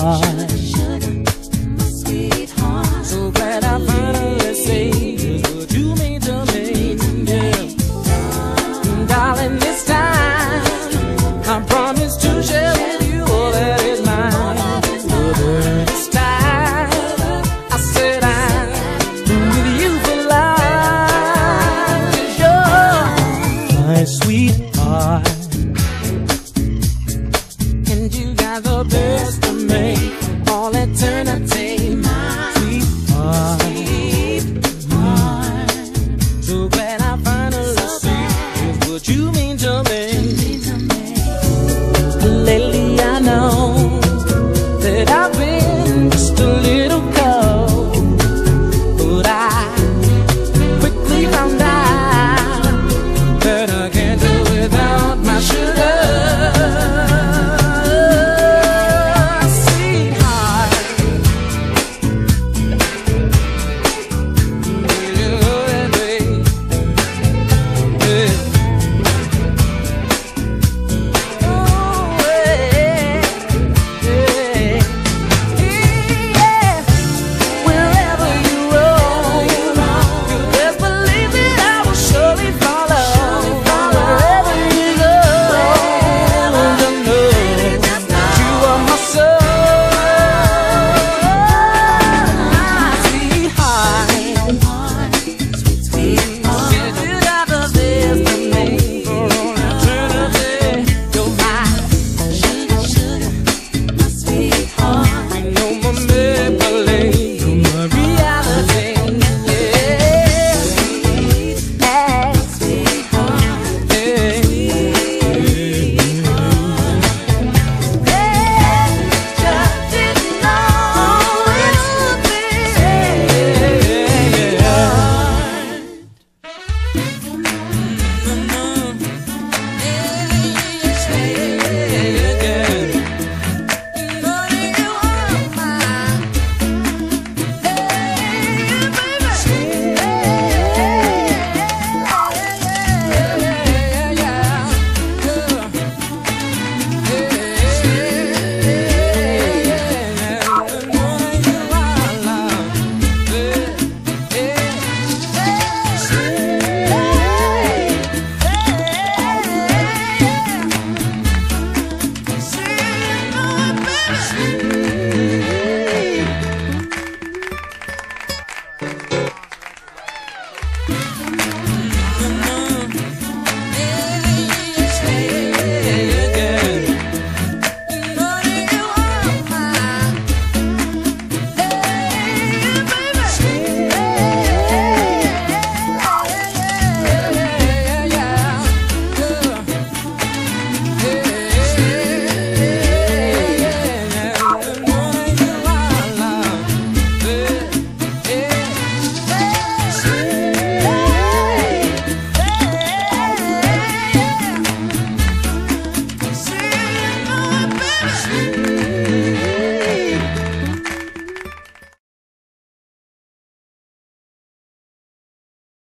heart. So glad I finally say what you mean to me. Yeah. Darling, this time I promise to share with you all that is mine. This time I said I'm with you for my sweetheart. And you got the best of me all eternity.